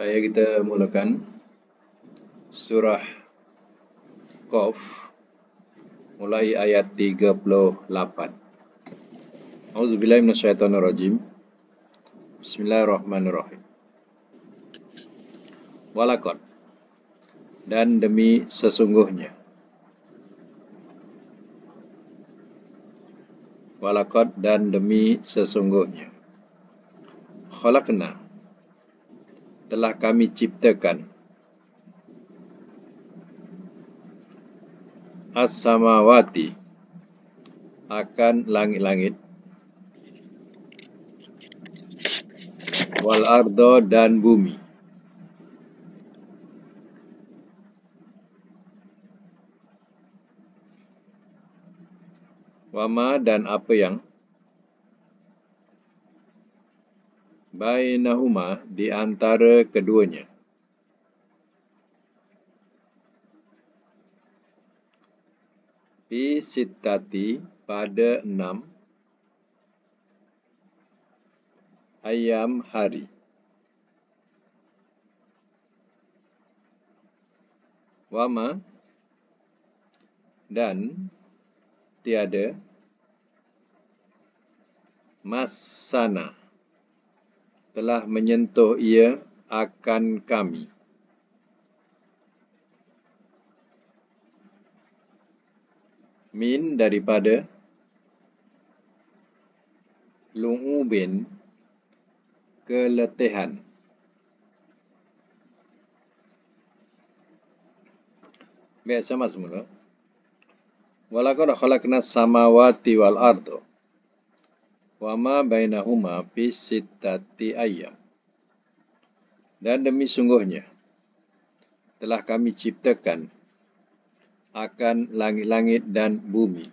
Baik, kita mulakan surah Qaf mulai ayat 38. Auzubillahi minasyaitonirrajim. Bismillahirrahmanirrahim. Walakot dan demi sesungguhnya. Walakot dan demi sesungguhnya. Khalaqna telah kami ciptakan. As-samawati akan langit-langit. Wal ardo dan bumi. Wama dan apa yang bainahuma di antara keduanya. Fi sittati pada enam ayam hari. Wama dan tiada masana telah menyentuh ia akan kami. Min daripada lungubin keletihan. Baik, sama semula. Walakad khalaqna samawati wal ardu wa ma bainahuma fi sittati ayyam. Dan demi sungguhnya telah kami ciptakan akan langit-langit dan bumi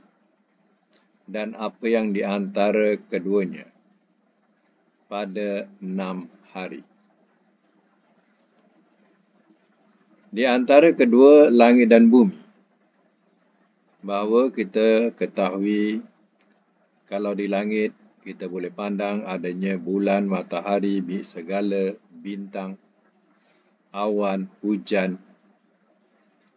dan apa yang di antara keduanya pada enam hari. Di antara kedua langit dan bumi, bahawa kita ketahui kalau di langit kita boleh pandang adanya bulan, matahari, segala bintang, awan, hujan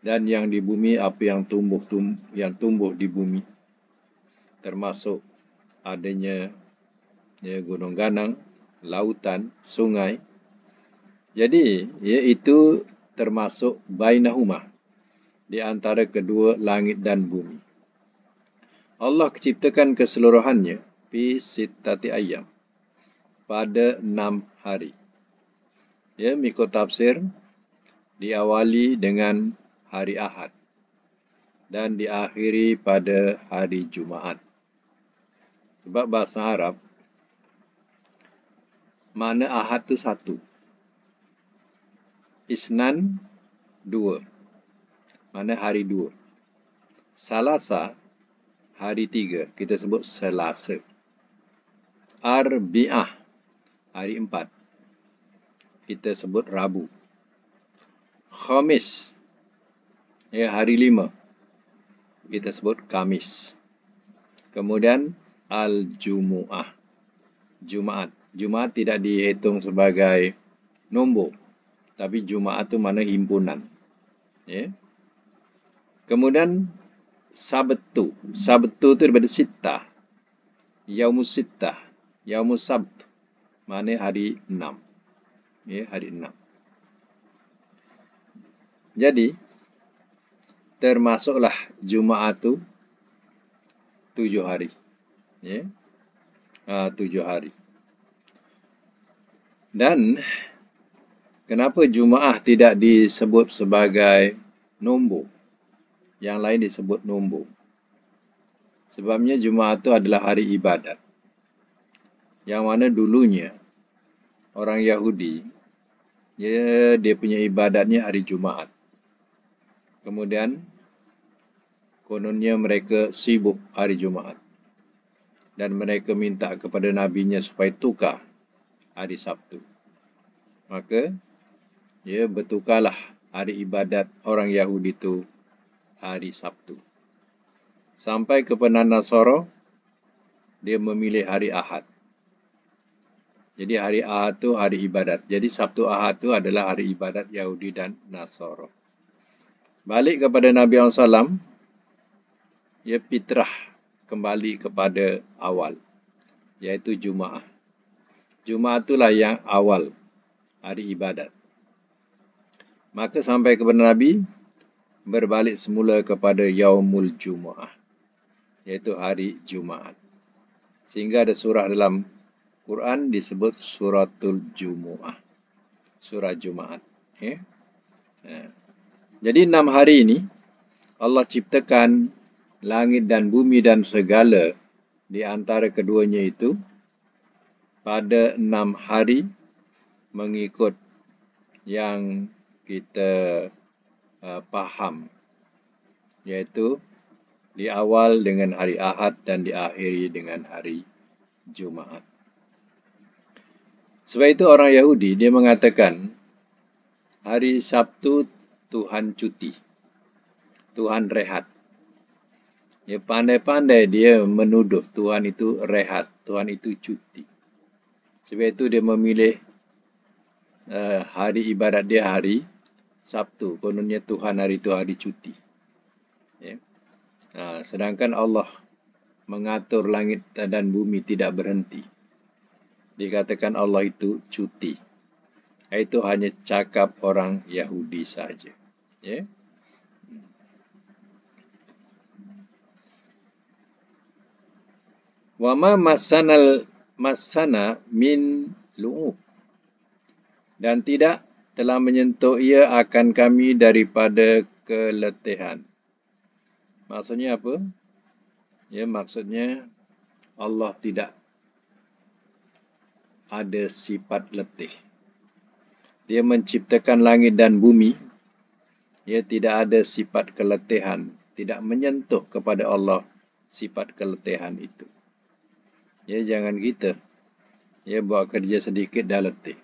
dan yang di bumi apa yang tumbuh tum, yang tumbuh di bumi termasuk adanya ya, gunung ganang, lautan, sungai. Jadi, ya, itu termasuk bainahuma di antara kedua langit dan bumi. Allah ciptakan keseluruhannya fi sittati ayam pada enam hari. Ya, mikot tafsir diawali dengan hari Ahad dan diakhiri pada hari Jumaat. Sebab bahasa Arab mana Ahad itu satu. Isnan dua. Mana hari dua. Salasa hari tiga. Kita sebut selasa. Arbi'ah. Hari empat. Kita sebut Rabu. Khamis. Ya hari lima. Kita sebut Kamis. Kemudian Al-Jumu'ah. Jumaat. Jumaat tidak dihitung sebagai nombor. Tapi Jumaat itu mana himpunan. Ya. Kemudian Sabtu. Sabtu itu daripada Sittah. Yaumus Sittah Yaumus Sabt. Mana hari enam. Ya, hari enam. Jadi, termasuklah Jumaat itu tujuh hari. Ya, uh, tujuh hari. Dan, kenapa Jumaat tidak disebut sebagai nombor? Yang lain disebut nombor. Sebabnya Jumaat itu adalah hari ibadat yang mana dulunya orang Yahudi dia dia punya ibadatnya hari Jumaat. Kemudian kononnya mereka sibuk hari Jumaat. Dan mereka minta kepada nabinya supaya tukar hari Sabtu. Maka ya bertukarlah hari ibadat orang Yahudi itu hari Sabtu. Sampai kepada Nasoro dia memilih hari Ahad. Jadi hari Ahad itu hari ibadat. Jadi Sabtu Ahad itu adalah hari ibadat Yahudi dan Nasara. Balik kepada Nabi SAW, ia fitrah kembali kepada awal, iaitu Jumaat. Jumaat itulah yang awal hari ibadat. Maka sampai kepada Nabi, berbalik semula kepada Yaumul Jumaat, iaitu hari Jumaat. Sehingga ada surah dalam Quran disebut suratul Jumu'ah. Surah Jumaat. Ya. ya. Jadi enam hari ini Allah ciptakan langit dan bumi dan segala di antara keduanya itu pada enam hari mengikut yang kita uh, faham iaitu di awal dengan hari Ahad dan diakhiri dengan hari Jumaat. Sebab itu orang Yahudi dia mengatakan hari Sabtu Tuhan cuti. Tuhan rehat. Ya pandai-pandai dia menuduh Tuhan itu rehat, Tuhan itu cuti. Sebab itu dia memilih uh, hari ibadat dia hari Sabtu. Kononnya Tuhan hari itu hari cuti. Ya. Uh, sedangkan Allah mengatur langit dan bumi tidak berhenti dikatakan Allah itu cuti. Itu hanya cakap orang Yahudi saja. Ya. Wa ma masanal masana min lu'ub. Dan tidak telah menyentuh ia akan kami daripada keletihan. Maksudnya apa? Ya, maksudnya Allah tidak ada sifat letih. Dia menciptakan langit dan bumi. Ia tidak ada sifat keletihan. Tidak menyentuh kepada Allah sifat keletihan itu. Ya, jangan kita. Ya, buat kerja sedikit dah letih.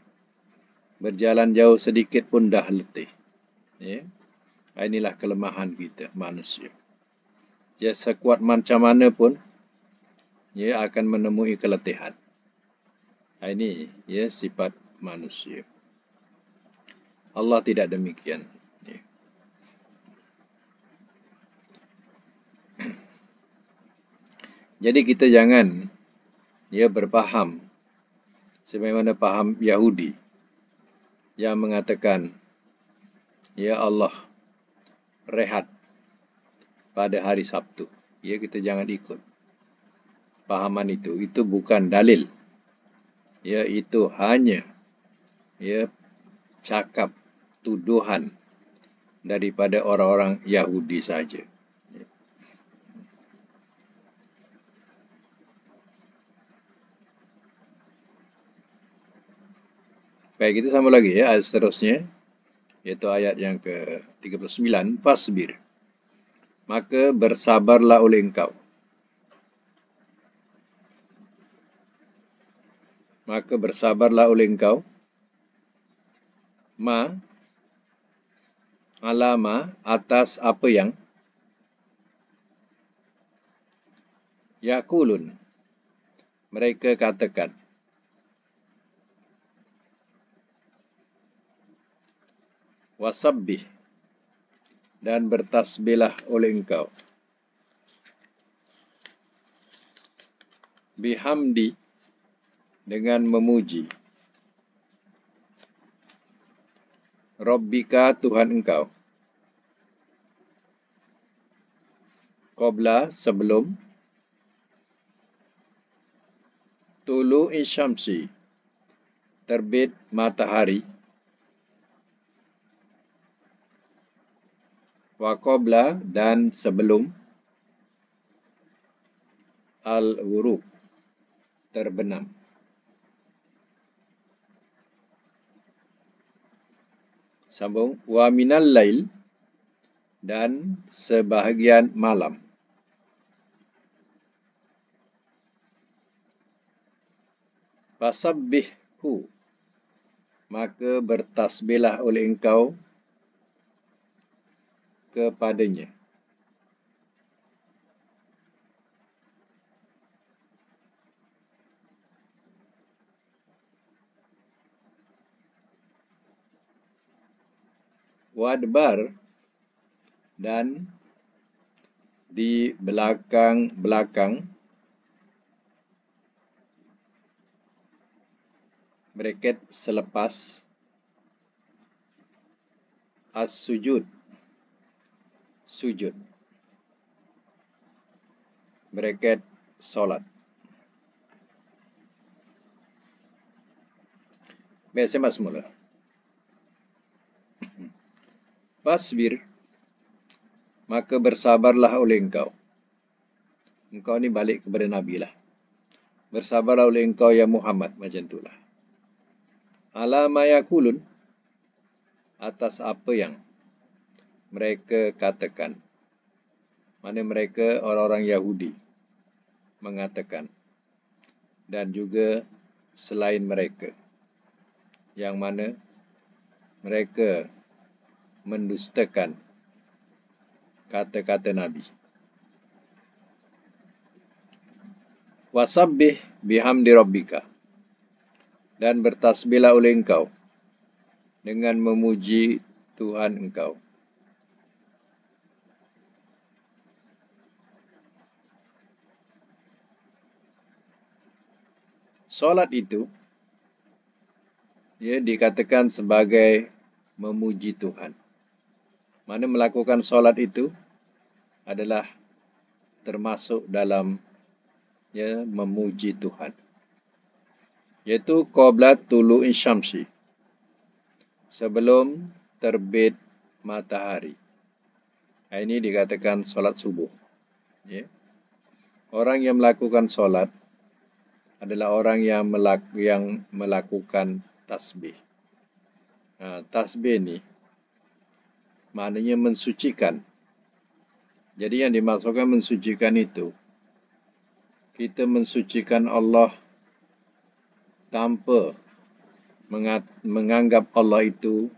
Berjalan jauh sedikit pun dah letih. Ya. Inilah kelemahan kita, manusia. Ya, sekuat macam mana pun, ia akan menemui keletihan. Ah, ini ya sifat manusia. Allah tidak demikian. Ya. Jadi kita jangan ya berpaham sebagaimana paham Yahudi yang mengatakan ya Allah rehat pada hari Sabtu. Ya kita jangan ikut pahaman itu. Itu bukan dalil iaitu hanya ya cakap tuduhan daripada orang-orang Yahudi saja. Baik, kita sama lagi ya ayat seterusnya iaitu ayat yang ke-39 fasbir. Maka bersabarlah oleh engkau maka bersabarlah oleh engkau. Ma alama atas apa yang yakulun. Mereka katakan wasabbih dan bertasbihlah oleh engkau. Bihamdi dengan memuji. Rabbika Tuhan engkau. Qobla sebelum. Tulu Isyamsi. Terbit matahari. Waqobla dan sebelum. Al-Wuruk Terbenam Sambung wa minal lail dan sebahagian malam. Fasabbihhu maka bertasbihlah oleh engkau kepadanya. Wadbar dan di belakang-belakang bracket selepas as-sujud. Sujud. Bracket solat. Biasa mas mula. Fasbir maka bersabarlah oleh engkau. Engkau ni balik kepada Nabi lah. Bersabarlah oleh engkau ya Muhammad macam itulah ala mayakulun atas apa yang mereka katakan. Mana mereka orang-orang Yahudi mengatakan dan juga selain mereka yang mana mereka mendustakan kata-kata Nabi. Wasabbih bihamdi rabbika dan bertasbihlah oleh engkau dengan memuji Tuhan engkau. Solat itu ya dikatakan sebagai memuji Tuhan. Mana melakukan solat itu adalah termasuk dalam ya memuji Tuhan iaitu qoblat tulu isyamsi sebelum terbit matahari. Ini dikatakan solat subuh. Ya. Orang yang melakukan solat adalah orang yang, melaku, yang melakukan tasbih. Ha, tasbih ni maknanya mensucikan. Jadi yang dimaksudkan mensucikan itu, kita mensucikan Allah tanpa menganggap Allah itu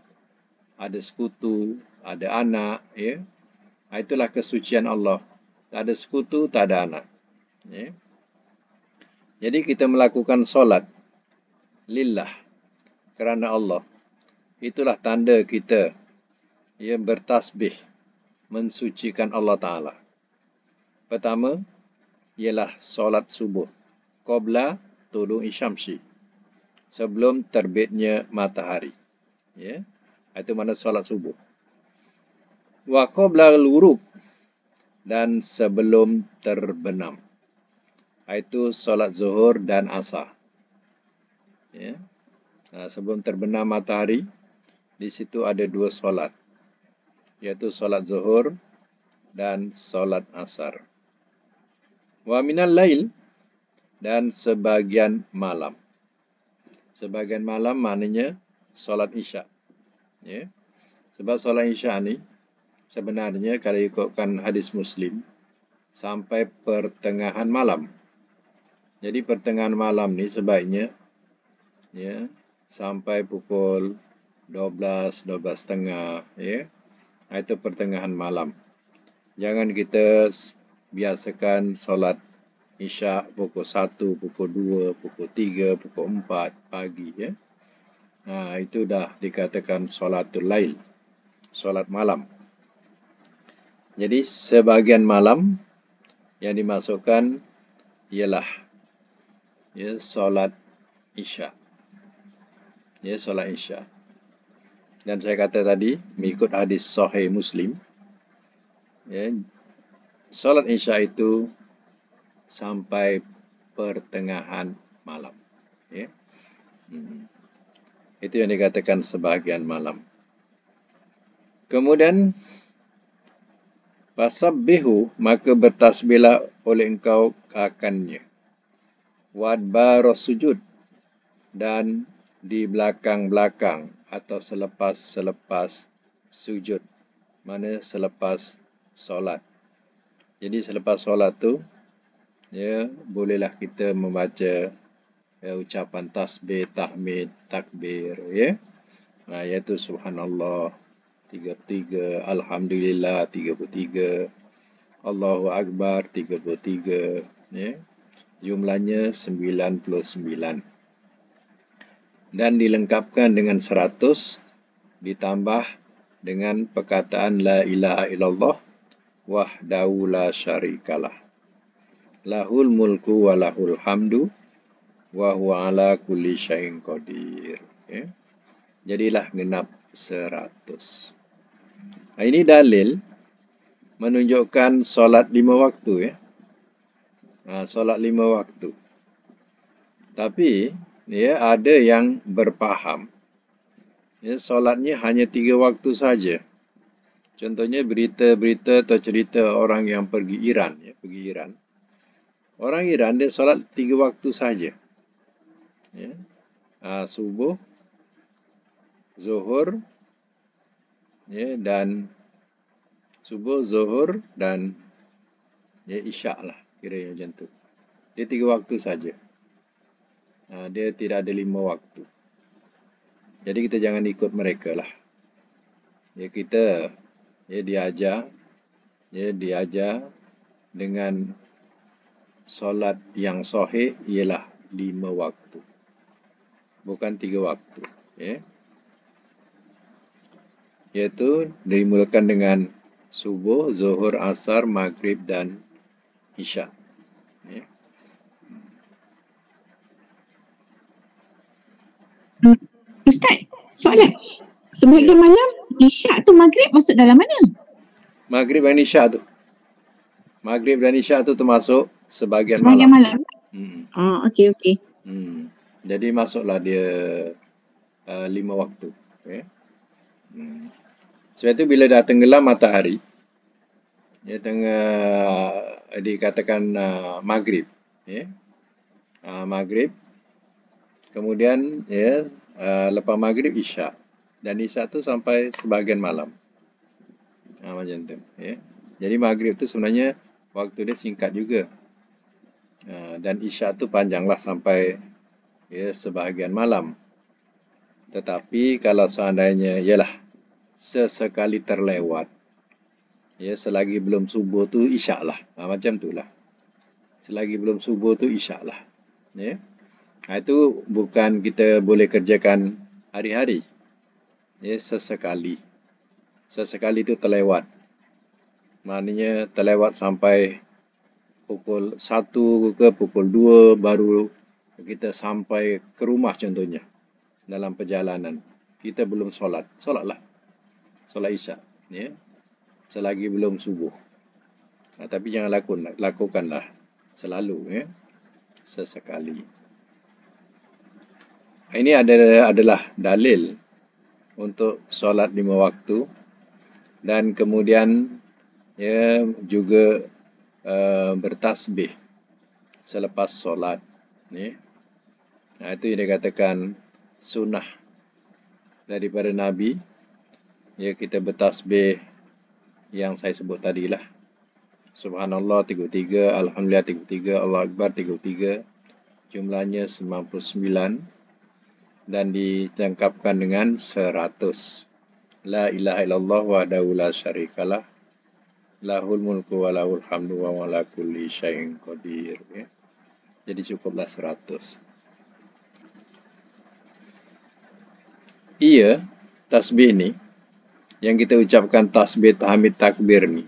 ada sekutu, ada anak, ya. Itulah kesucian Allah. Tak ada sekutu, tak ada anak. Ya. Jadi kita melakukan solat lillah kerana Allah. Itulah tanda kita ya bertasbih mensucikan Allah Taala. Pertama ialah solat subuh. Qabla tulu isyamsi sebelum terbitnya matahari. Ya. Itu mana solat subuh. Wa qabla al-ghurub dan sebelum terbenam. Itu solat zuhur dan asar. Ya. Nah, sebelum terbenam matahari, di situ ada dua solat. Iaitu solat zuhur dan solat asar. Wa minal lail dan sebagian malam sebagian malam maknanya solat isyak. Ya. Sebab solat isyak ni sebenarnya kalau ikutkan hadis Muslim sampai pertengahan malam. Jadi pertengahan malam ni sebaiknya ya sampai pukul 12 12.30 ya. Itu pertengahan malam. Jangan kita biasakan solat Isyak pukul 1, pukul 2, pukul 3, pukul 4 pagi. Ya. Ha, itu dah dikatakan solatul lail. Solat malam. Jadi sebahagian malam yang dimasukkan ialah ya, solat isyak. Ya, solat isyak. Dan saya kata tadi, mengikut hadis sahih muslim, ya, solat isyak itu sampai pertengahan malam. Ya. Hmm. Itu yang dikatakan sebahagian malam. Kemudian Fasabbihu maka bertasbihlah oleh engkau akannya. Wadbar sujud dan di belakang-belakang atau selepas-selepas sujud. Mana selepas solat. Jadi selepas solat tu ya bolehlah kita membaca ya, ucapan tasbih, tahmid, takbir ya. Nah, iaitu subhanallah 33, alhamdulillah 33, Allahu akbar 33 ya. Jumlahnya 99. Dan dilengkapkan dengan 100 ditambah dengan perkataan la ilaha illallah wahdahu la syarikalah. Lahul mulku wa lahul hamdu wa huwa ala kulli syai'in qadir. Ya. Jadilah genap seratus. Ini dalil menunjukkan solat lima waktu ya. Ha, solat lima waktu. Tapi ya ada yang berpaham ya solatnya hanya tiga waktu saja. Contohnya berita-berita atau cerita orang yang pergi Iran ya, pergi Iran. Orang Iran dia solat tiga waktu saja. Ya. Ha, subuh, zuhur, ya, dan subuh, zuhur dan ya, isyak lah kira macam tu. Dia tiga waktu saja. Ha, dia tidak ada lima waktu. Jadi kita jangan ikut mereka lah. Ya kita ya diajar ya diajar dengan solat yang sahih ialah lima waktu. Bukan tiga waktu. Ya. Iaitu dimulakan dengan subuh, zuhur, asar, maghrib dan isyak. Ustaz, soalan. Sebahagian malam, isyak tu maghrib masuk dalam mana? Maghrib dan isyak tu. Maghrib dan isyak tu termasuk sebahagian, sebahagian malam. malam. Hmm. Oh, okey, okey. Hmm. Jadi masuklah dia uh, lima waktu. Okay. Hmm. Sebab itu bila dah tenggelam matahari, dia tengah uh, dikatakan uh, maghrib. Yeah. Uh, maghrib. Kemudian ya uh, lepas maghrib isyak dan isyak tu sampai sebahagian malam. Ha, macam tu. Ya. Jadi maghrib tu sebenarnya waktu dia singkat juga. Uh, dan isyak tu panjanglah sampai ya, sebahagian malam. Tetapi kalau seandainya ialah sesekali terlewat ya selagi belum subuh tu isyak lah. Ha, macam tu lah. Selagi belum subuh tu isyak lah. Ya. Ha, itu bukan kita boleh kerjakan hari-hari. Ya, sesekali. Sesekali itu terlewat. Maknanya terlewat sampai pukul 1 ke pukul 2 baru kita sampai ke rumah contohnya. Dalam perjalanan. Kita belum solat. Solatlah. Solat isyak. Ya. Selagi belum subuh. Ha, tapi jangan lakukan, lakukanlah selalu. Ya. Sesekali. Ini adalah dalil untuk solat lima waktu dan kemudian ya juga uh, bertasbih selepas solat. Ni, nah itu yang dikatakan sunnah daripada Nabi. Ya kita bertasbih yang saya sebut tadi lah. Subhanallah 33, Alhamdulillah 33, Allah Akbar 33. Jumlahnya 99 dan dilengkapkan dengan seratus. La ilaha illallah wa daula syarikalah. Lahul mulku wa lahul hamdu wa ala kulli syai'in qadir. Ya. Jadi cukuplah seratus. Iya, tasbih ni, yang kita ucapkan tasbih tahmid takbir ni,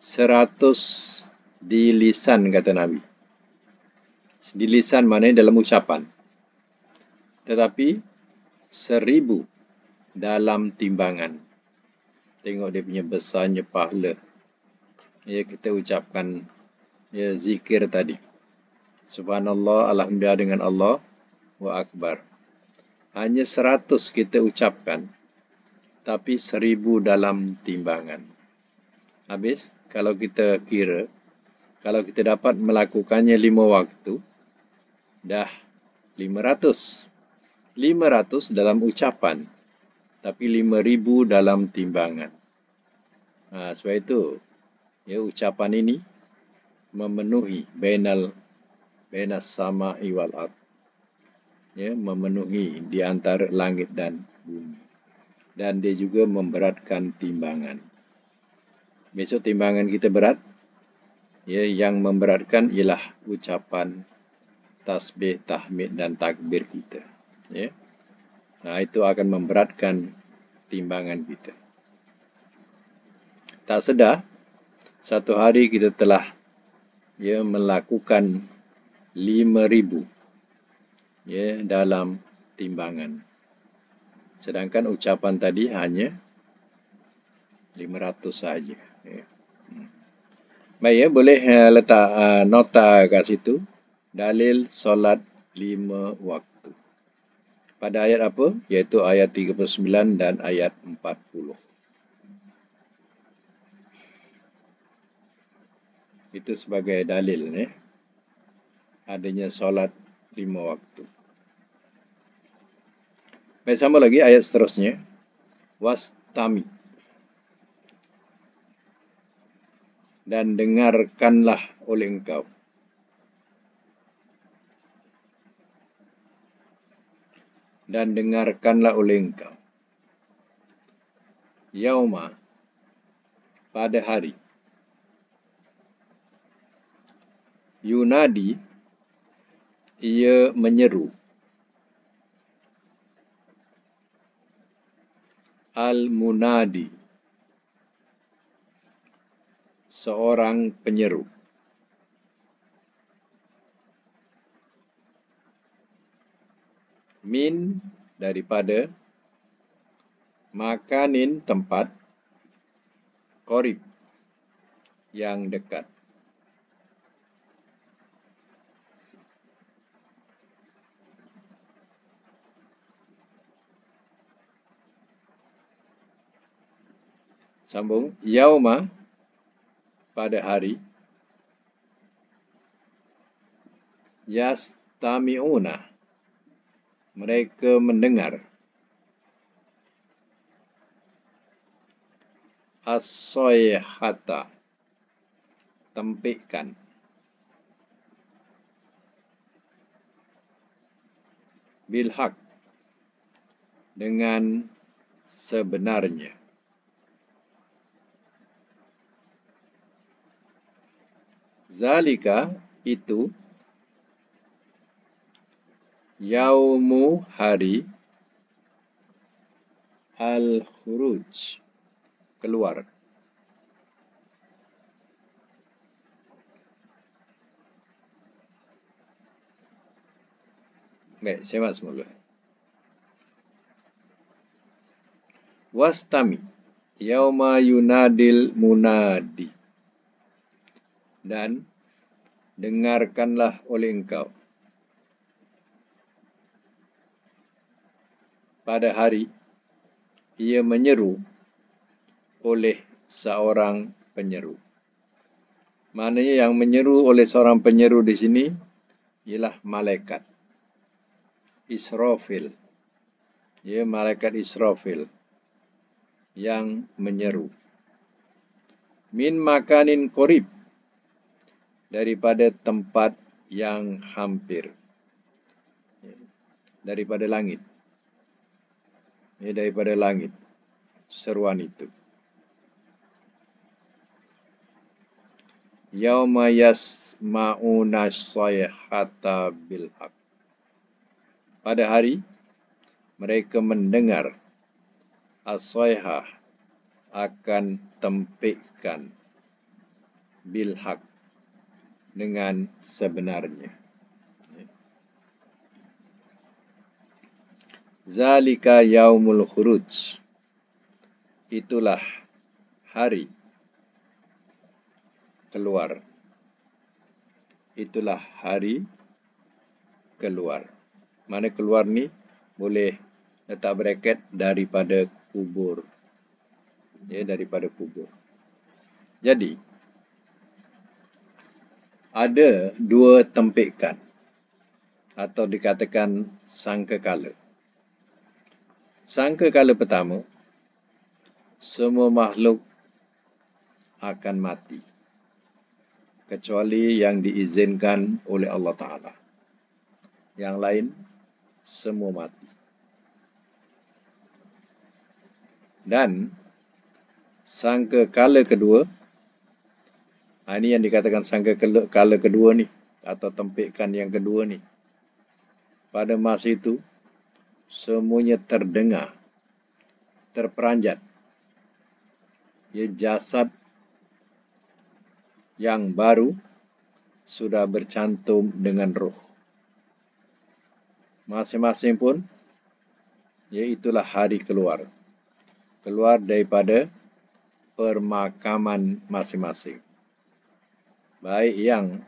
seratus di lisan kata Nabi. Di lisan mana dalam ucapan tetapi seribu dalam timbangan. Tengok dia punya besarnya pahala. Ya, kita ucapkan ya, zikir tadi. Subhanallah, Alhamdulillah dengan Allah, wa akbar. Hanya seratus kita ucapkan, tapi seribu dalam timbangan. Habis, kalau kita kira, kalau kita dapat melakukannya lima waktu, dah lima ratus. 500 dalam ucapan tapi 5000 dalam timbangan. Ha, sebab itu ya ucapan ini memenuhi bainal bainas sama wal ard. Ya, memenuhi di antara langit dan bumi. Dan dia juga memberatkan timbangan. Besok timbangan kita berat. Ya, yang memberatkan ialah ucapan tasbih, tahmid dan takbir kita ya. Nah, itu akan memberatkan timbangan kita. tak sedar satu hari kita telah ya melakukan 5000 ya dalam timbangan. Sedangkan ucapan tadi hanya 500 saja. Ya. Hmm. Baik ya, boleh uh, letak uh, nota kat situ. Dalil solat lima waktu. Pada ayat apa? Iaitu ayat 39 dan ayat 40. Itu sebagai dalil ya. Adanya solat lima waktu. Baik, sama lagi ayat seterusnya. Wastami. Dan dengarkanlah oleh engkau. Dan dengarkanlah oleh engkau. Yauma. Pada hari. Yunadi ia menyeru Al-Munadi seorang penyeru min daripada makanin tempat korib yang dekat Sambung. Yauma pada hari. Yastami'una. Mereka mendengar. As-soyhata. Tempikan. Bilhak. Dengan sebenarnya. Zalika itu Yaumu hari Al-Khuruj. Keluar. Baik, semak semula. Wastami. Yauma yunadil munadi. Dan dengarkanlah oleh engkau. Pada hari, ia menyeru oleh seorang penyeru. Maknanya yang menyeru oleh seorang penyeru di sini ialah malaikat. Israfil. Ya, malaikat Israfil yang menyeru. Min makanin korib daripada tempat yang hampir daripada langit ya, daripada langit. Seruan itu. Yauma yasma'una sayhata bil haq. Pada hari mereka mendengar asayha akan tempikan bil haq dengan sebenarnya. Zalika yaumul khuruj. Itulah hari keluar. Itulah hari keluar. Mana keluar ni boleh letak bracket daripada kubur. Ya, daripada kubur. Jadi, ada dua tempikan atau dikatakan sangka kala. Sangka kala pertama, semua makhluk akan mati kecuali yang diizinkan oleh Allah Ta'ala. Yang lain, semua mati. Dan sangka kala kedua, Ha, ini yang dikatakan sangka kala kedua ni atau tempikan yang kedua ni. Pada masa itu semuanya terdengar terperanjat. Ya jasad yang baru sudah bercantum dengan roh. Masing-masing pun, iaitulah hari keluar. Keluar daripada permakaman masing-masing. Baik yang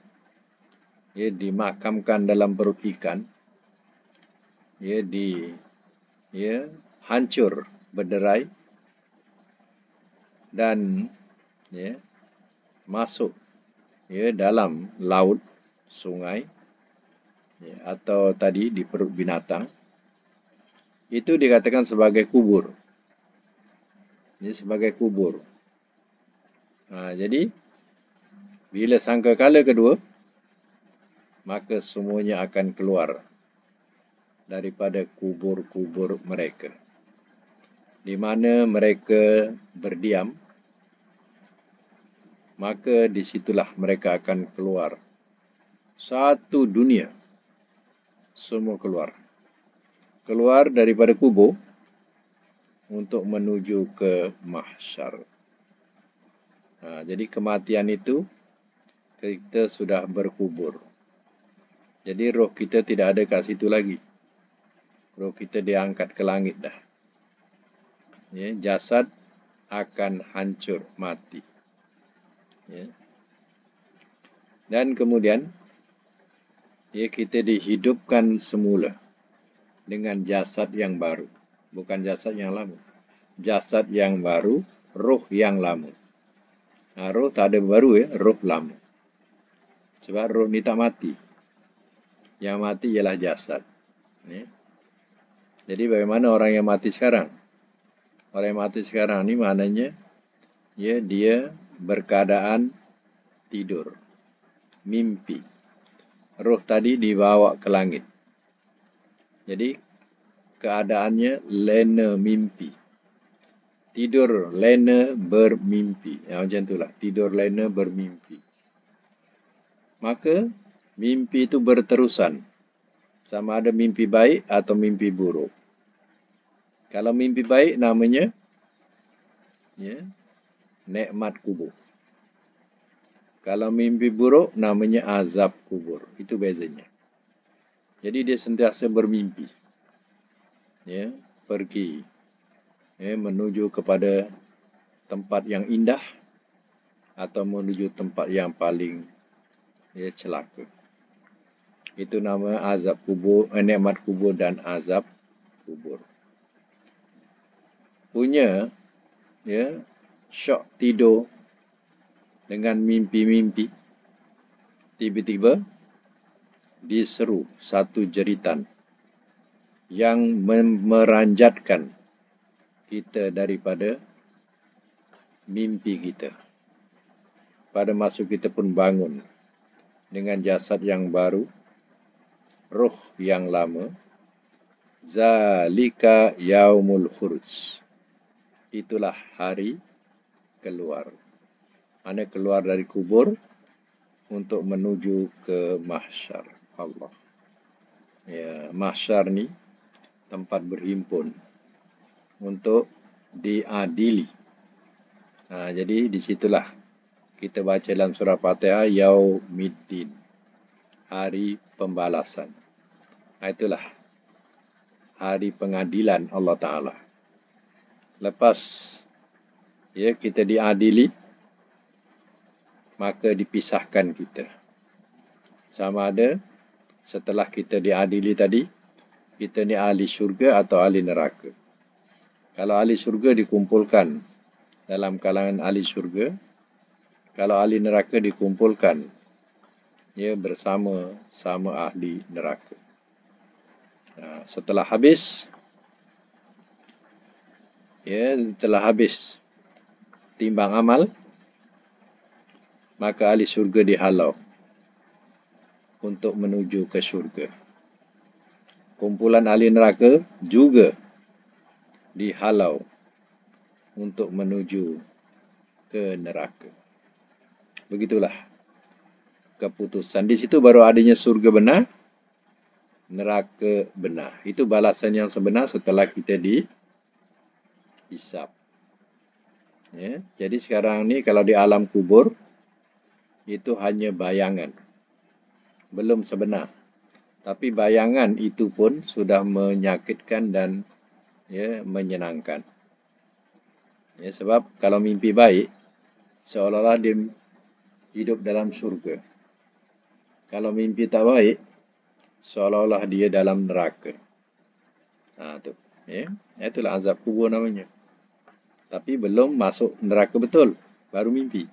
ia dimakamkan dalam perut ikan, ia di ia hancur berderai dan ya masuk ya dalam laut sungai ya, atau tadi di perut binatang. Itu dikatakan sebagai kubur. Ini sebagai kubur. Ha, jadi bila sangka kala kedua maka semuanya akan keluar daripada kubur-kubur mereka di mana mereka berdiam, maka disitulah mereka akan keluar. Satu dunia, semua keluar. Keluar daripada kubur untuk menuju ke mahsyar. Ha, jadi kematian itu, kita sudah berkubur. Jadi roh kita tidak ada kat situ lagi. Roh kita diangkat ke langit dah ya, jasad akan hancur mati. Ya. Dan kemudian ya, kita dihidupkan semula dengan jasad yang baru. Bukan jasad yang lama. Jasad yang baru, roh yang lama. Nah, roh tak ada baru ya, roh lama. Sebab roh ni tak mati. Yang mati ialah jasad. Ya. Jadi bagaimana orang yang mati sekarang? Orang yang mati sekarang ni maknanya ya dia berkeadaan tidur, mimpi. Roh tadi dibawa ke langit. Jadi keadaannya lena mimpi. Tidur lena bermimpi. Ya, macam itulah. Tidur lena bermimpi. Maka mimpi itu berterusan. Sama ada mimpi baik atau mimpi buruk. Kalau mimpi baik namanya ya, nikmat kubur. Kalau mimpi buruk namanya azab kubur. Itu bezanya. Jadi dia sentiasa bermimpi. Ya, pergi ya, menuju kepada tempat yang indah atau menuju tempat yang paling ya, celaka. Itu nama azab kubur, eh, nikmat kubur dan azab kubur punya ya syok tidur dengan mimpi-mimpi tiba-tiba diseru satu jeritan yang meranjatkan kita daripada mimpi kita. Pada masa kita pun bangun dengan jasad yang baru, roh yang lama, zalika yaumul khuruj itulah hari keluar. Mana keluar dari kubur untuk menuju ke mahsyar Allah. Ya, mahsyar ni tempat berhimpun untuk diadili. Ha, jadi di situlah kita baca dalam surah Fatihah Yaumiddin. Hari pembalasan. Ha, itulah hari pengadilan Allah Ta'ala lepas ya kita diadili maka dipisahkan kita. Sama ada setelah kita diadili tadi kita ni ahli syurga atau ahli neraka. Kalau ahli syurga dikumpulkan dalam kalangan ahli syurga kalau ahli neraka dikumpulkan ya bersama sama ahli neraka. Nah, setelah habis ya telah habis timbang amal maka ahli syurga dihalau untuk menuju ke syurga. Kumpulan ahli neraka juga dihalau untuk menuju ke neraka. Begitulah keputusan. Di situ baru adanya surga benar neraka benar. Itu balasan yang sebenar setelah kita di hisap. Ya, jadi sekarang ni kalau di alam kubur, itu hanya bayangan. Belum sebenar. Tapi bayangan itu pun sudah menyakitkan dan ya, menyenangkan. Ya, sebab kalau mimpi baik, seolah-olah dia hidup dalam surga. Kalau mimpi tak baik, seolah-olah dia dalam neraka. Ha, tu. Ya, itulah azab kubur namanya. Tapi belum masuk neraka betul, baru mimpi.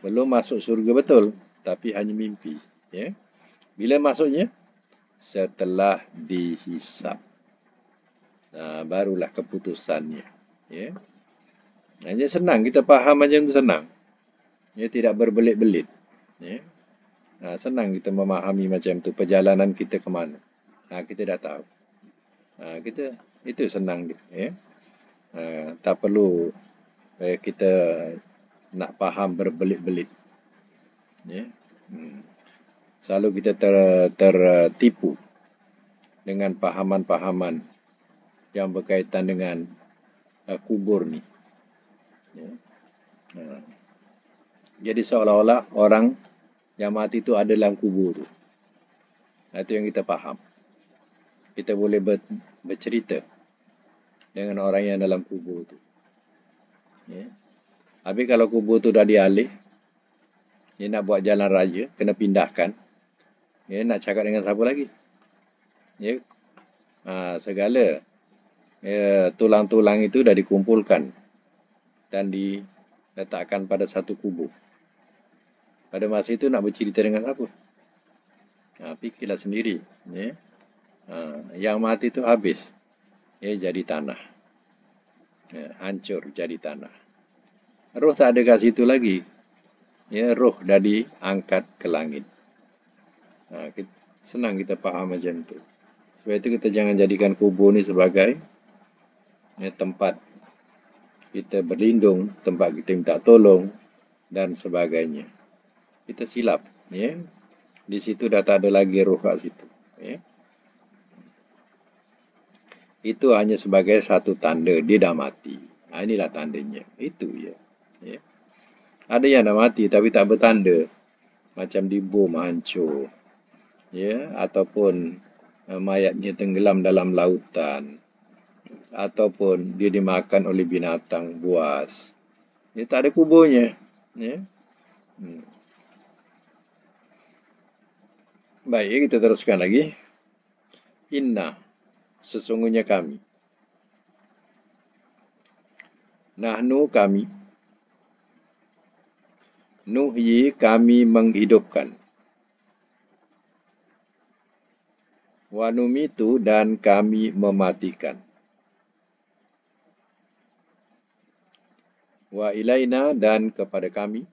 Belum masuk surga betul, tapi hanya mimpi. Ya. Bila masuknya? Setelah dihisap. Nah, barulah keputusannya. Ya. Hanya senang kita faham macam tu senang. Ya, tidak berbelit-belit. Ya. Nah, senang kita memahami macam tu perjalanan kita ke mana. Nah, kita dah tahu. Nah, kita itu senang dia. Ya. Nah, tak perlu eh, kita nak faham berbelit-belit. Ya. Hmm. Selalu kita ter, tertipu dengan pahaman-pahaman yang berkaitan dengan uh, kubur ni. Ya. Ha. Jadi seolah-olah orang yang mati itu ada dalam kubur tu. Itu yang kita faham. Kita boleh ber, bercerita dengan orang yang dalam kubur tu. Ya. Tapi kalau kubur tu dah dialih, dia nak buat jalan raya, kena pindahkan. Ya, nak cakap dengan siapa lagi? Ya. Ha, segala ya, tulang-tulang itu dah dikumpulkan dan diletakkan pada satu kubur. Pada masa itu nak bercerita dengan siapa? Ha, fikirlah sendiri. Ya. Ha, yang mati itu habis. Ya, jadi tanah. Ya, hancur jadi tanah. Roh tak ada kat situ lagi. Ya, roh dah diangkat ke langit. Ha, kita, senang kita faham macam itu. Sebab itu kita jangan jadikan kubur ni sebagai ya, tempat kita berlindung, tempat kita minta tolong dan sebagainya. Kita silap, ya. Di situ dah tak ada lagi roh kat situ, ya. Itu hanya sebagai satu tanda dia dah mati. Ha, inilah tandanya. Itu ya. ya. Ada yang dah mati tapi tak bertanda. Macam dibom hancur. Ya, ataupun uh, mayatnya tenggelam dalam lautan ataupun dia dimakan oleh binatang buas. Dia tak ada kuburnya. Ya. Hmm. Baik, kita teruskan lagi. Inna, sesungguhnya kami. Nahnu kami. Nuhyi kami menghidupkan. Wanumitu dan kami mematikan. wa ilaina dan kepada kami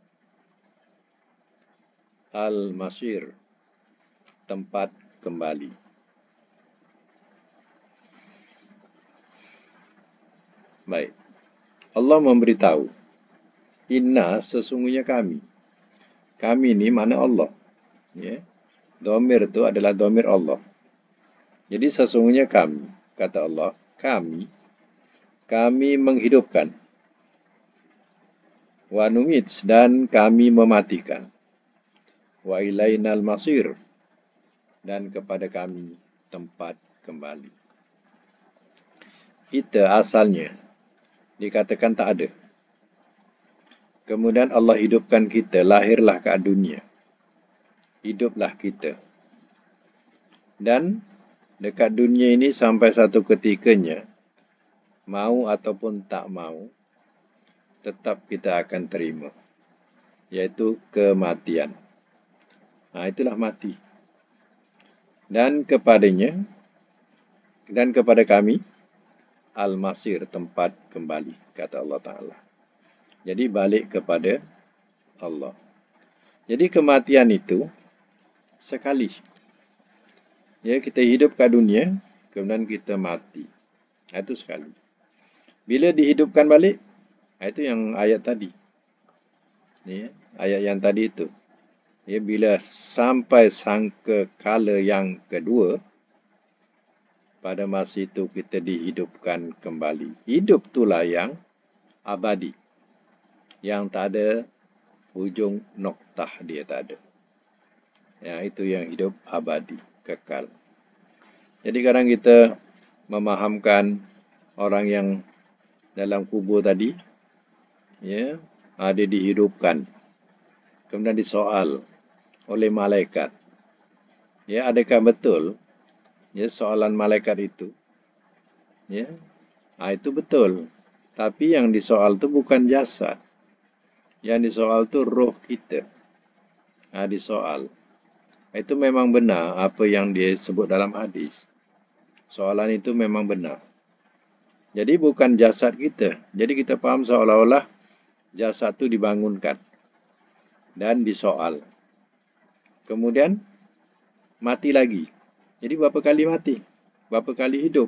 al masir tempat kembali baik. Allah memberitahu inna sesungguhnya kami. Kami ini mana Allah. Ya. Domir itu adalah domir Allah. Jadi sesungguhnya kami kata Allah kami kami menghidupkan. Wa numit dan kami mematikan. Wa ilainal masir dan kepada kami tempat kembali. Kita asalnya dikatakan tak ada kemudian Allah hidupkan kita lahirlah ke dunia hiduplah kita dan dekat dunia ini sampai satu ketikanya mau ataupun tak mau tetap kita akan terima yaitu kematian. Ha, itulah mati. Dan kepadanya dan kepada kami al-masir tempat kembali kata Allah Taala. Jadi balik kepada Allah. Jadi kematian itu sekali. Ya kita hidup ke dunia kemudian kita mati. Itu sekali. Bila dihidupkan balik Ha, itu yang ayat tadi. Ni, ayat yang tadi itu. Ya, bila sampai sangka kala yang kedua, pada masa itu kita dihidupkan kembali. Hidup itulah yang abadi. Yang tak ada ujung noktah dia tak ada. Ya, itu yang hidup abadi, kekal. Jadi kadang kita memahamkan orang yang dalam kubur tadi, ya, ada dihidupkan. Kemudian disoal oleh malaikat. Ya, adakah betul ya soalan malaikat itu? Ya. Ah itu betul. Tapi yang disoal itu bukan jasad. Yang disoal itu roh kita. Ah disoal. Itu memang benar apa yang dia sebut dalam hadis. Soalan itu memang benar. Jadi bukan jasad kita. Jadi kita faham seolah-olah jasad itu dibangunkan dan disoal. Kemudian mati lagi. Jadi berapa kali mati? Berapa kali hidup?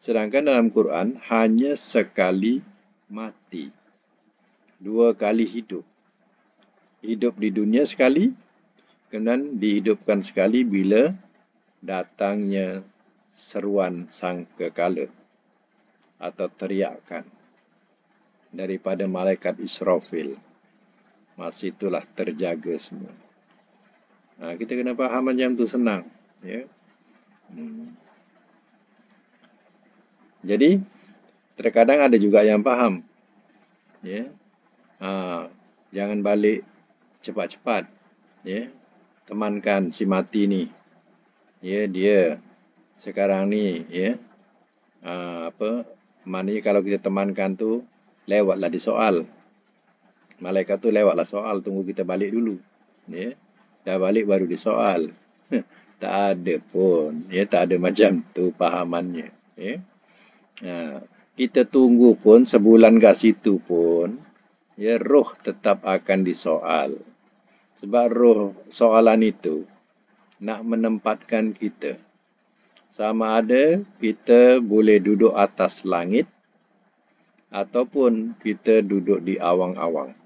Sedangkan dalam Quran hanya sekali mati. Dua kali hidup. Hidup di dunia sekali, kemudian dihidupkan sekali bila datangnya seruan sang kekala atau teriakan daripada malaikat Israfil. Masih itulah terjaga semua. Ha, kita kena faham macam tu senang. Ya. Jadi, terkadang ada juga yang faham. Ya. Ha, jangan balik cepat-cepat. Ya temankan si mati ni. Ya, dia sekarang ni ya. Uh, apa? Maknanya kalau kita temankan tu lewatlah di soal. Malaikat tu lewatlah soal, tunggu kita balik dulu. Ya. Dah balik baru di soal. tak ada pun. Ya, tak ada macam tu pahamannya. Ya. Uh, kita tunggu pun sebulan kat situ pun ya roh tetap akan disoal. Sebab roh soalan itu nak menempatkan kita. Sama ada kita boleh duduk atas langit ataupun kita duduk di awang-awang.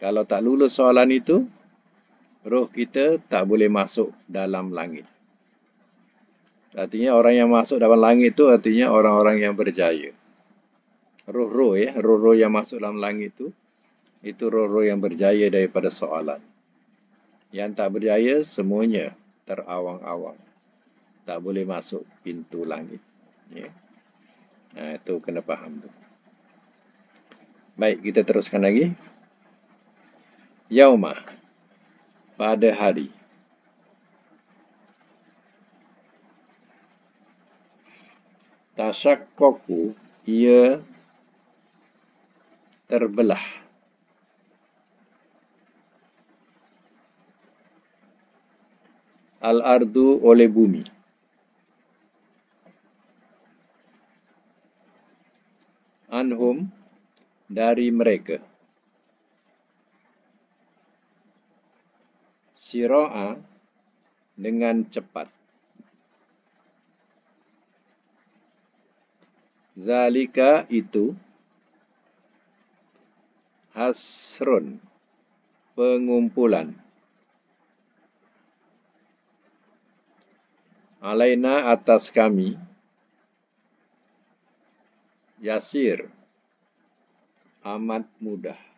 Kalau tak lulus soalan itu, roh kita tak boleh masuk dalam langit. Artinya orang yang masuk dalam langit itu artinya orang-orang yang berjaya. Roh-roh ya, roh-roh yang masuk dalam langit itu, itu roh-roh yang berjaya daripada soalan. Yang tak berjaya semuanya terawang-awang. Tak boleh masuk pintu langit. Ya. Nah, itu kena faham tu. Baik, kita teruskan lagi. Yauma pada hari. Tasakkoku ia terbelah. al-ardu oleh bumi. Anhum dari mereka. Siro'a dengan cepat. Zalika itu hasrun pengumpulan. alaina atas kami yasir amat mudah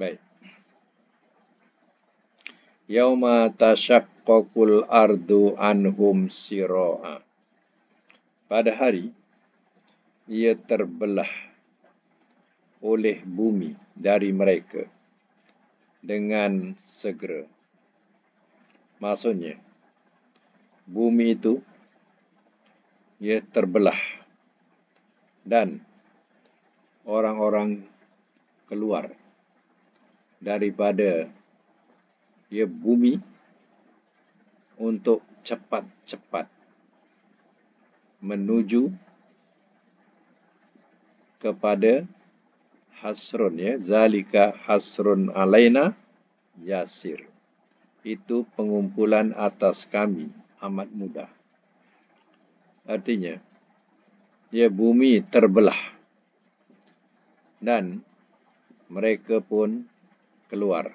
Baik. Yauma tashaqqaqul ardu anhum siro'a. Pada hari, ia terbelah oleh bumi dari mereka dengan segera. Maksudnya, bumi itu ia terbelah dan orang-orang keluar daripada ia bumi untuk cepat-cepat menuju kepada hasrun ya. Zalika hasrun alaina yasir. Itu pengumpulan atas kami amat mudah. Artinya ya bumi terbelah. Dan mereka pun keluar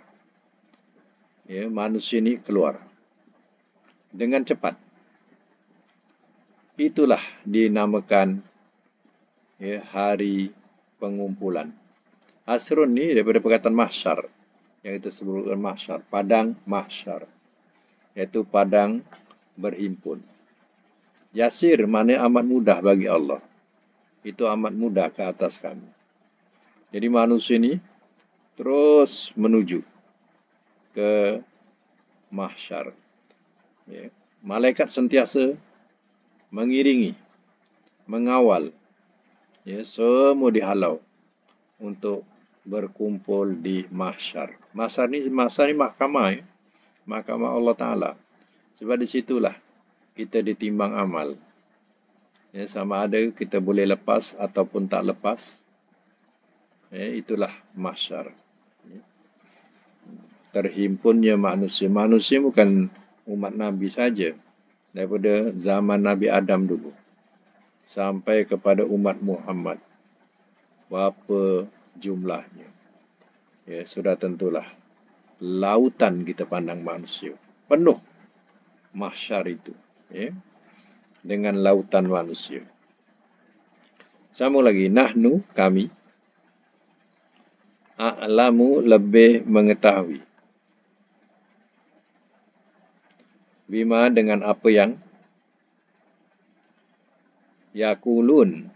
ya, manusia ini keluar dengan cepat. Itulah dinamakan ya, hari pengumpulan. Asrun ni daripada perkataan mahsyar yang kita sebutkan mahsyar, padang mahsyar. Iaitu padang berhimpun. Yasir mana amat mudah bagi Allah. Itu amat mudah ke atas kami. Jadi manusia ini terus menuju ke mahsyar. Ya. Malaikat sentiasa mengiringi, mengawal, ya, semua dihalau untuk berkumpul di mahsyar. Mahsyar ni, mahsyar ni mahkamah, ya. mahkamah Allah Ta'ala. Sebab di situlah kita ditimbang amal. Ya, sama ada kita boleh lepas ataupun tak lepas. Ya, itulah mahsyar. Ya. Terhimpunnya manusia. Manusia bukan umat Nabi saja daripada zaman Nabi Adam dulu sampai kepada umat Muhammad. Berapa jumlahnya? Ya, sudah tentulah lautan kita pandang manusia. Penuh mahsyar itu. Ya, dengan lautan manusia. Sama lagi, nahnu, kami, a'lamu lebih mengetahui. Bima dengan apa yang yakulun.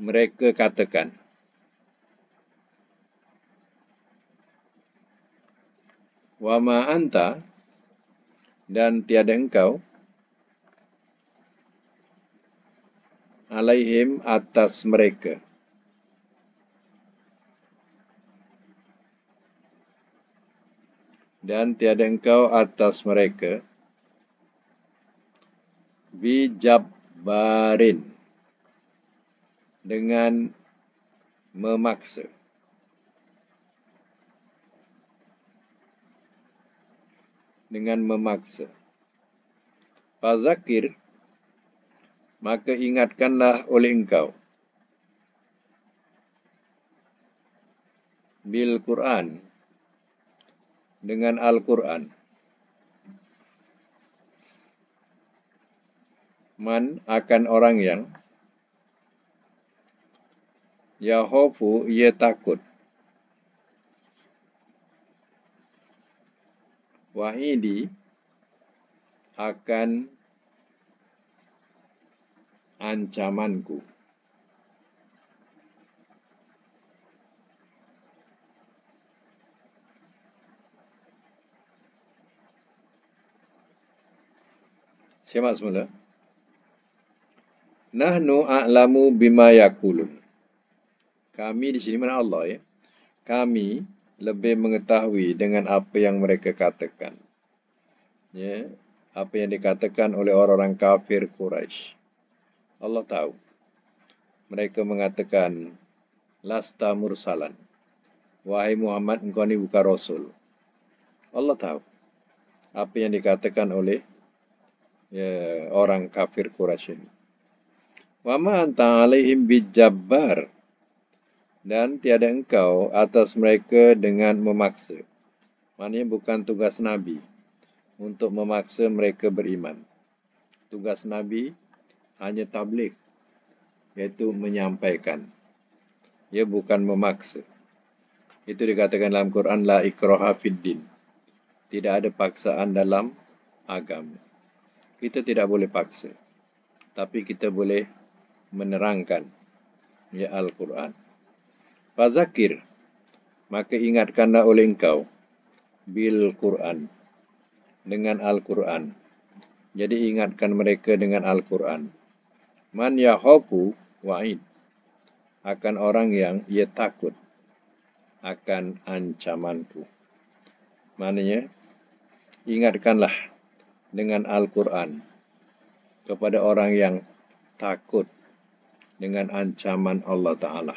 Mereka katakan. Wa ma anta dan tiada engkau alaihim atas mereka dan tiada engkau atas mereka. Bijabbarin. Dengan memaksa. Dengan memaksa. Fazakir maka ingatkanlah oleh engkau. Bil Quran dengan Al-Quran. Man akan orang yang Yahofu ia takut. Wahidi akan ancamanku. Simak semula. Nahnu a'lamu bima yakulun. Kami di sini mana Allah ya. Kami lebih mengetahui dengan apa yang mereka katakan. Ya, apa yang dikatakan oleh orang-orang kafir Quraisy. Allah tahu. Mereka mengatakan lasta mursalan. Wahai Muhammad, engkau ni bukan rasul. Allah tahu apa yang dikatakan oleh ya, orang kafir Quraisy ini. Wa ma anta alaihim bijabbar dan tiada engkau atas mereka dengan memaksa. Maknanya bukan tugas Nabi untuk memaksa mereka beriman. Tugas Nabi hanya tabligh iaitu menyampaikan. Ia bukan memaksa. Itu dikatakan dalam Quran la ikraha fid din. Tidak ada paksaan dalam agama kita tidak boleh paksa. Tapi kita boleh menerangkan ya Al-Quran. Fazakir, maka ingatkanlah oleh engkau bil Quran dengan Al-Quran. Jadi ingatkan mereka dengan Al-Quran. Man yahofu wa'id akan orang yang ia takut akan ancamanku. Maknanya, ingatkanlah dengan Al-Quran kepada orang yang takut dengan ancaman Allah Ta'ala.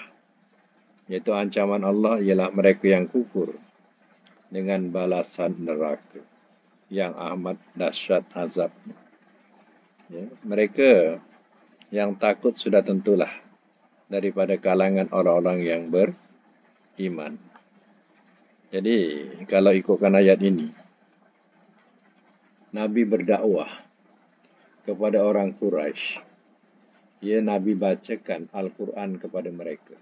Iaitu ancaman Allah ialah mereka yang kufur dengan balasan neraka yang amat dahsyat azab. Ya, mereka yang takut sudah tentulah daripada kalangan orang-orang yang beriman. Jadi kalau ikutkan ayat ini, Nabi berdakwah kepada orang Quraisy. Ya Nabi bacakan Al-Quran kepada mereka.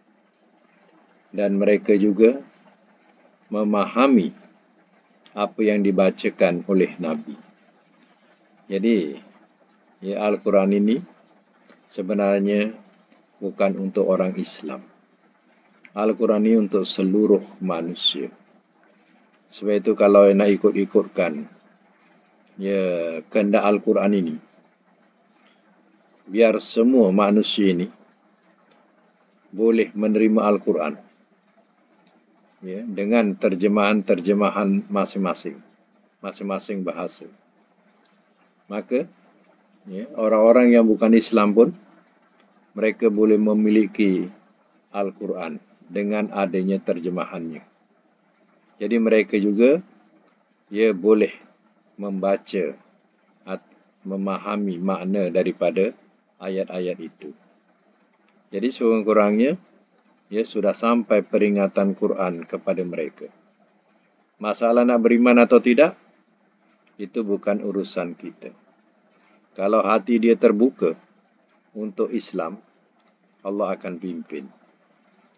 Dan mereka juga memahami apa yang dibacakan oleh Nabi. Jadi, ya Al-Quran ini sebenarnya bukan untuk orang Islam. Al-Quran ini untuk seluruh manusia. Sebab itu kalau nak ikut-ikutkan ya kehendak Al-Quran ini, biar semua manusia ini boleh menerima Al-Quran ya, dengan terjemahan-terjemahan masing-masing, masing-masing bahasa. Maka ya, orang-orang yang bukan Islam pun mereka boleh memiliki Al-Quran dengan adanya terjemahannya. Jadi mereka juga ya boleh membaca memahami makna daripada ayat-ayat itu. Jadi sekurang-kurangnya ya sudah sampai peringatan Quran kepada mereka. Masalah nak beriman atau tidak itu bukan urusan kita. Kalau hati dia terbuka untuk Islam, Allah akan pimpin.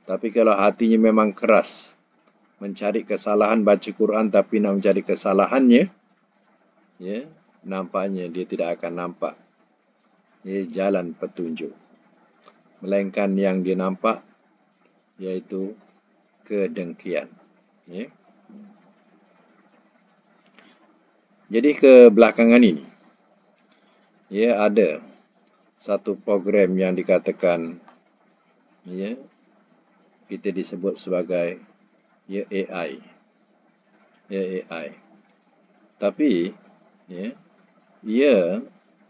Tapi kalau hatinya memang keras, mencari kesalahan baca Quran tapi nak mencari kesalahannya, ya, nampaknya dia tidak akan nampak ya, jalan petunjuk. Melainkan yang dia nampak yaitu kedengkian. Ya. Jadi ke belakangan ini, ya ada satu program yang dikatakan ya kita disebut sebagai ya AI. Ya AI. Tapi ya ia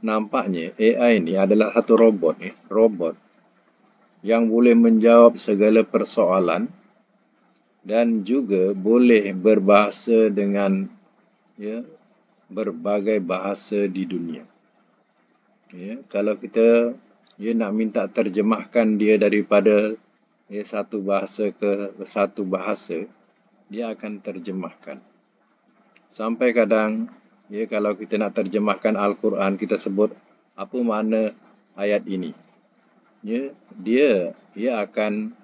nampaknya AI ini adalah satu robot ya, robot yang boleh menjawab segala persoalan dan juga boleh berbahasa dengan ya berbagai bahasa di dunia. Ya, kalau kita ya nak minta terjemahkan dia daripada ya, satu bahasa ke satu bahasa, dia akan terjemahkan. Sampai kadang ya kalau kita nak terjemahkan Al-Quran, kita sebut apa makna ayat ini. Ya, dia dia akan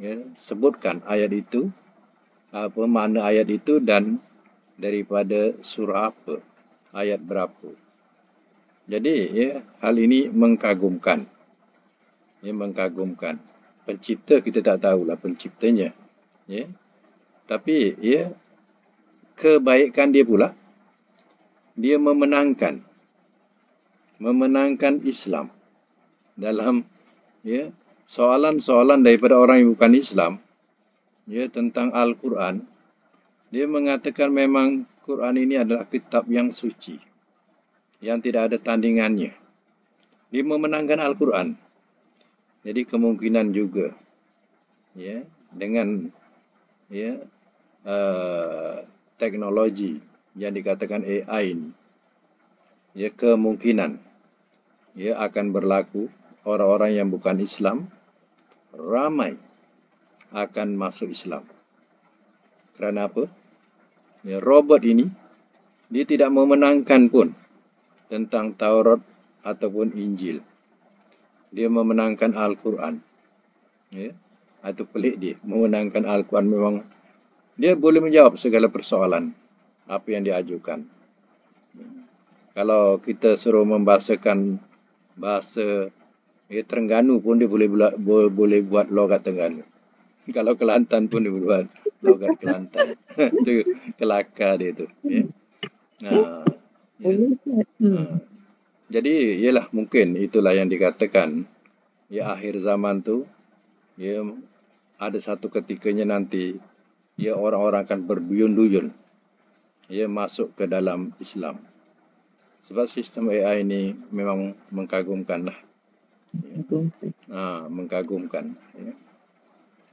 ya, sebutkan ayat itu, apa makna ayat itu dan daripada surah apa, ayat berapa. Jadi ya hal ini mengkagumkan. Ya mengkagumkan pencipta kita tak tahulah penciptanya ya tapi ya kebaikan dia pula dia memenangkan. Memenangkan Islam. Dalam ya soalan-soalan daripada orang yang bukan Islam ya tentang Al-Quran dia mengatakan memang Quran ini adalah kitab yang suci yang tidak ada tandingannya. Dia memenangkan Al-Quran. Jadi kemungkinan juga ya dengan ya uh, teknologi yang dikatakan AI ini ya kemungkinan ya akan berlaku orang-orang yang bukan Islam ramai akan masuk Islam. Kerana apa? Ya, robot ini dia tidak memenangkan pun tentang Taurat ataupun Injil dia memenangkan Al-Quran. Ya. Itu pelik dia. Memenangkan Al-Quran memang dia boleh menjawab segala persoalan apa yang diajukan. Kalau kita suruh membahasakan bahasa ya, Terengganu pun dia boleh buat, boleh buat logat Terengganu. Kalau Kelantan pun dia boleh buat logat Kelantan. itu kelakar dia tu. Ya. Nah, ya. Nah. Jadi ialah mungkin itulah yang dikatakan ya akhir zaman tu ya ada satu ketikanya nanti ya orang-orang akan berduyun-duyun ya masuk ke dalam Islam. Sebab sistem AI ini memang mengkagumkan lah. Ha, mengkagumkan. Ya.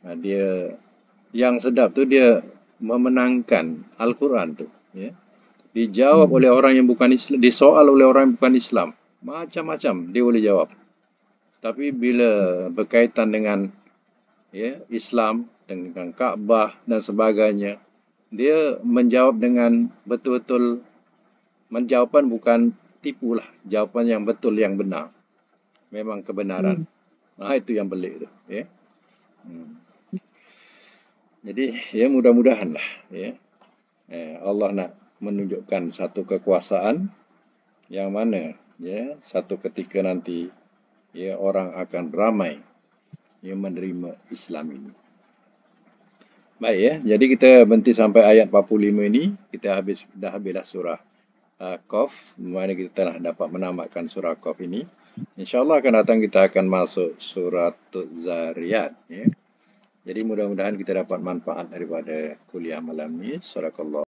Nah, dia yang sedap tu dia memenangkan Al-Quran tu. Ya dijawab hmm. oleh orang yang bukan Islam, disoal oleh orang yang bukan Islam. Macam-macam dia boleh jawab. Tapi bila berkaitan dengan ya Islam dengan Kaabah dan sebagainya, dia menjawab dengan betul-betul menjawapan bukan tipu lah jawapan yang betul yang benar. Memang kebenaran. Hmm. nah itu yang pelik tu ya. Hmm. jadi ya mudah-mudahan lah ya. Eh, Allah nak menunjukkan satu kekuasaan yang mana ya satu ketika nanti ya orang akan ramai yang menerima Islam ini Baik ya, jadi kita berhenti sampai ayat 45 ini. Kita habis dah habislah surah uh, Qaf. Mana kita telah dapat menamatkan surah Qaf ini. InsyaAllah akan datang kita akan masuk surah Zariyat. Ya. Jadi mudah-mudahan kita dapat manfaat daripada kuliah malam ini. Surah Allah.